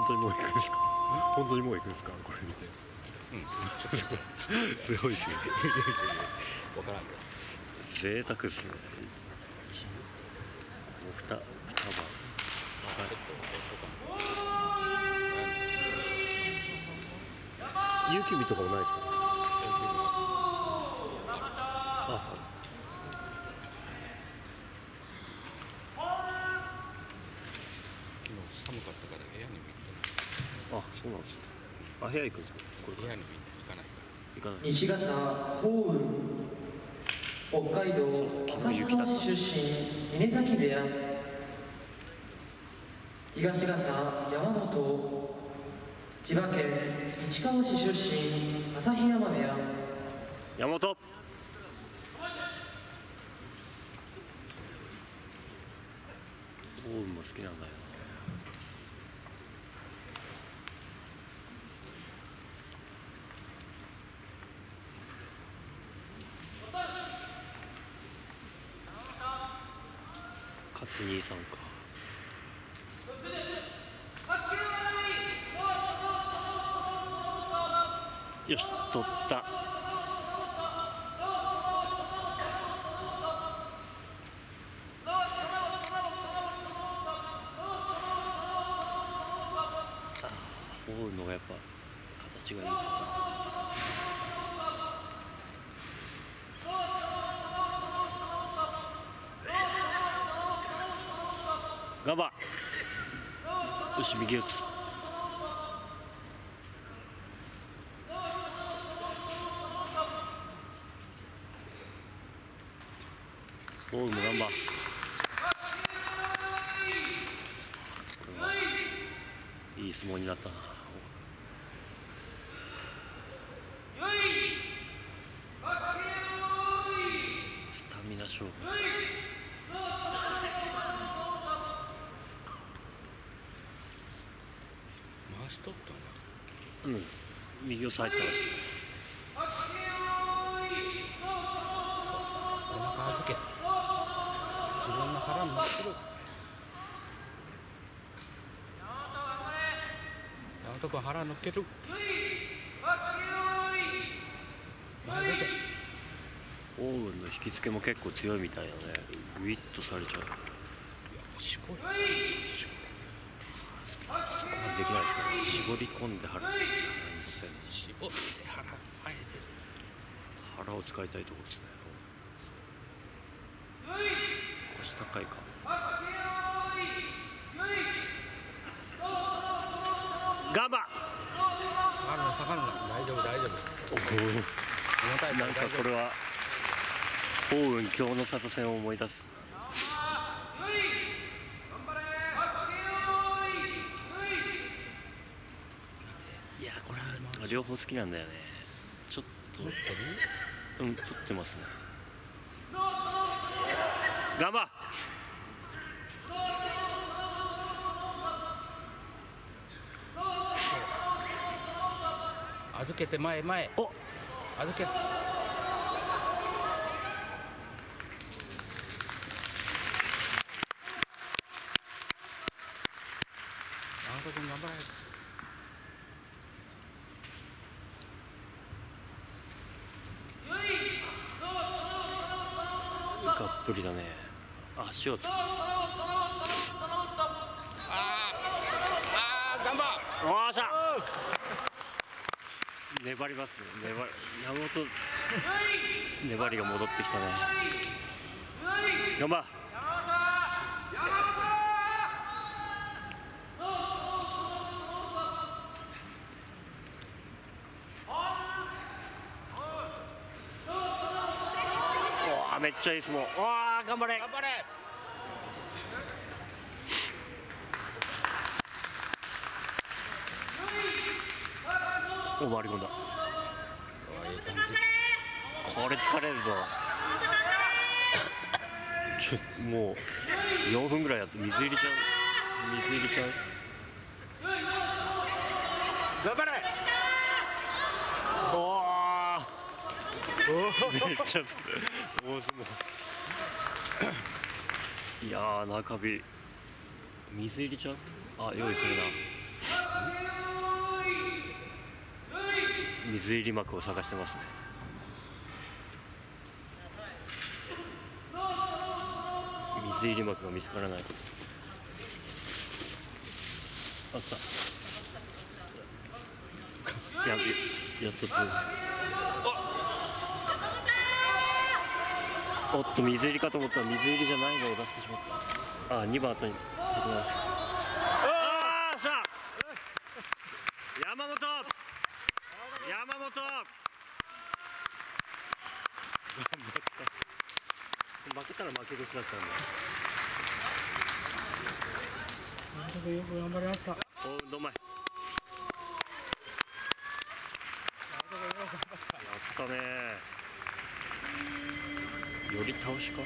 本当にもう行くんですか本当にもう行くんですかこれ見て。うん。ちょっとすごいですね分からんけど贅沢ですね一もう二二晩ちょっと有機味とかもないですかあ昨日寒かったから部屋にも行っあそうなんですねあ部屋行くんですかこれ部屋に行かない。行かない。西方ホール北海道旭川市出身。峰崎部屋東方山本千葉県市川市出身。旭山部屋山本オウムも好きなんだよな勝兄さんか。よし取った。オウムのがやっぱ形がいいガバ。よし右打つ。オウムガンバこれはいい相撲になったな。スタミナ勝負。回しとったなうん右四つ入ってますお腹預けて。自分の腹に乗ってる山本君腹乗っける。前出て。オウムの引き付けも結構強いみたいだね。グイッとされちゃう。絞りそこまでできないですから絞り込んで腹腹に乗せる絞って腹前に出る腹を使いたいところです。ね腰高いかガバ下がるな下がるな大丈夫大丈夫お重たいなんかこれは幸運今日の里戦を思い出すいやこれは両方好きなんだよね。ちょっと。うん取ってますね。ガンバ預けて前前。お。預け山本君頑張れがっぷりだね。足をつああ頑張おーしゃ粘ります。ね粘り山本粘りが戻ってきたね。頑張っちゃいい相撲おー頑張れ。頑張れ。お回り込んだ。これ疲れるぞ。ちょもう4分ぐらいやって水入れちゃう。水入れちゃう。頑張れ。おおめっちゃす大相撲いやー中日。水入れちゃう？あ用意するな。水入り幕を探してますね。水入り幕が見つからない。あった。ややっとつおっと水入りかと思ったら水入りじゃないのを出してしまった。あ2番後にああさあ山本。山本。負けたら負け越しだったんだ。よく頑張りました。おうどんまいやった。ねより倒しか。